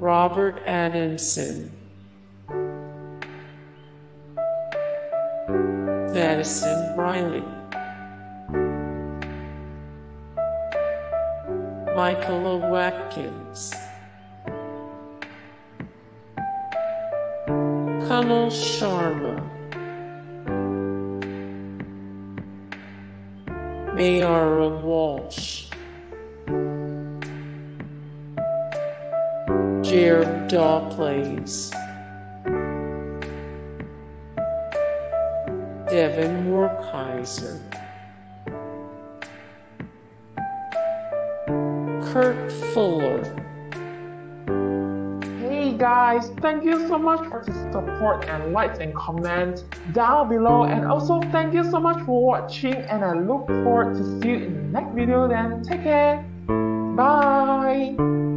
Robert Adamson, Madison Riley, Michaela Watkins, Kunal Sharma, Maiara Walsh. Jareb Dauplaise, Devon Werkheiser, Kurt Fuller. Hey guys, thank you so much for the support and likes and comments down below and also thank you so much for watching and I look forward to see you in the next video then. Take care. Bye.